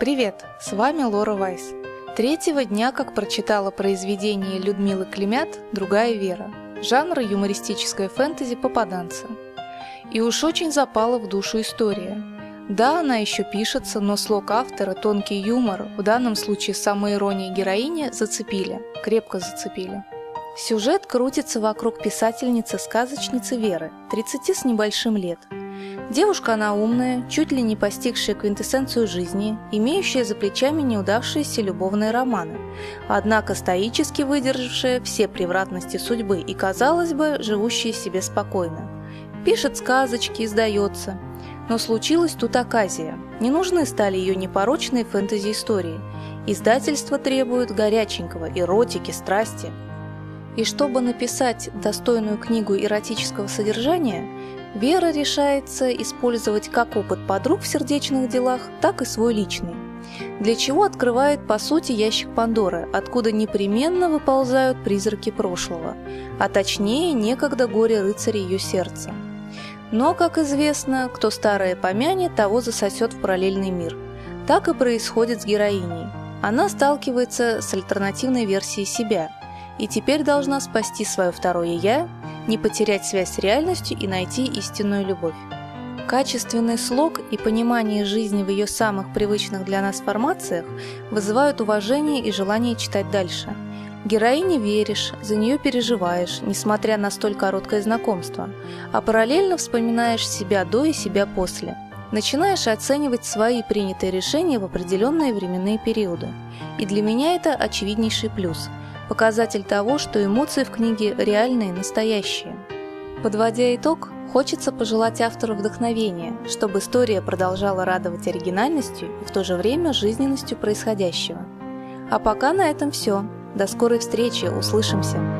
Привет, с вами Лора Вайс. Третьего дня, как прочитала произведение Людмилы Клемят «Другая вера», жанра юмористическое фэнтези попаданца. И уж очень запала в душу история. Да, она еще пишется, но слог автора, тонкий юмор, в данном случае самоирония героини, зацепили, крепко зацепили. Сюжет крутится вокруг писательницы-сказочницы Веры, 30 с небольшим лет – Девушка она умная, чуть ли не постигшая квинтэссенцию жизни, имеющая за плечами неудавшиеся любовные романы, однако стоически выдержавшая все превратности судьбы и, казалось бы, живущая себе спокойно. Пишет сказочки, издается. Но случилась тут оказия. Не нужны стали ее непорочные фэнтези-истории. Издательство требует горяченького, эротики, страсти. И чтобы написать достойную книгу эротического содержания, Вера решается использовать как опыт подруг в сердечных делах, так и свой личный. Для чего открывает, по сути, ящик Пандоры, откуда непременно выползают призраки прошлого, а точнее, некогда горе-рыцари ее сердца. Но, как известно, кто старое помянет, того засосет в параллельный мир. Так и происходит с героиней. Она сталкивается с альтернативной версией себя и теперь должна спасти свое второе «я», не потерять связь с реальностью и найти истинную любовь. Качественный слог и понимание жизни в ее самых привычных для нас формациях вызывают уважение и желание читать дальше. Героине веришь, за нее переживаешь, несмотря на столь короткое знакомство, а параллельно вспоминаешь себя до и себя после. Начинаешь оценивать свои принятые решения в определенные временные периоды. И для меня это очевиднейший плюс – показатель того, что эмоции в книге реальные, настоящие. Подводя итог, хочется пожелать автору вдохновения, чтобы история продолжала радовать оригинальностью и в то же время жизненностью происходящего. А пока на этом все. До скорой встречи, услышимся!